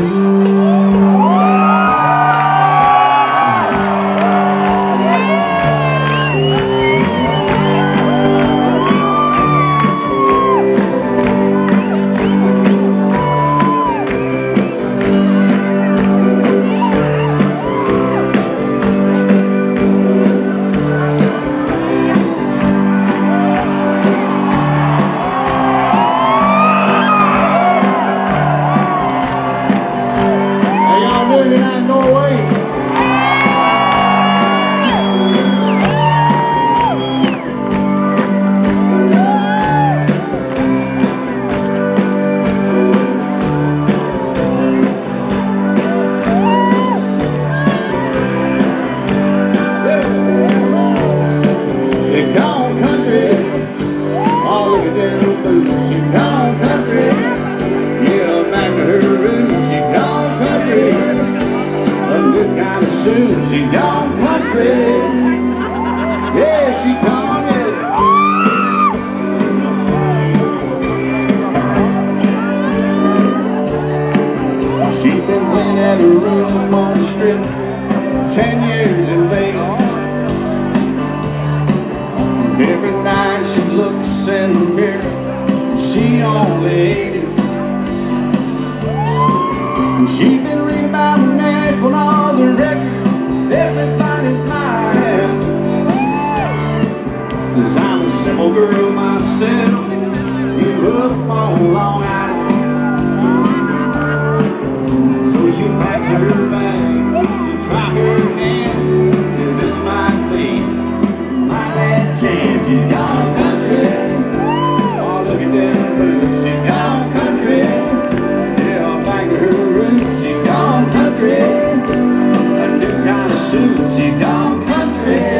soon she gone country. Yeah, she gone, yeah. She been playing at a room on the strip ten years in Vegas. Every night she looks in the mirror, she only ate it. And she been simple girl myself. You rub all long island So she packs her bag to try her hand This might be my last chance She gone country. Oh, look at that bird She gone country. Yeah, back to her room She gone country. A new kind of suit She gone country.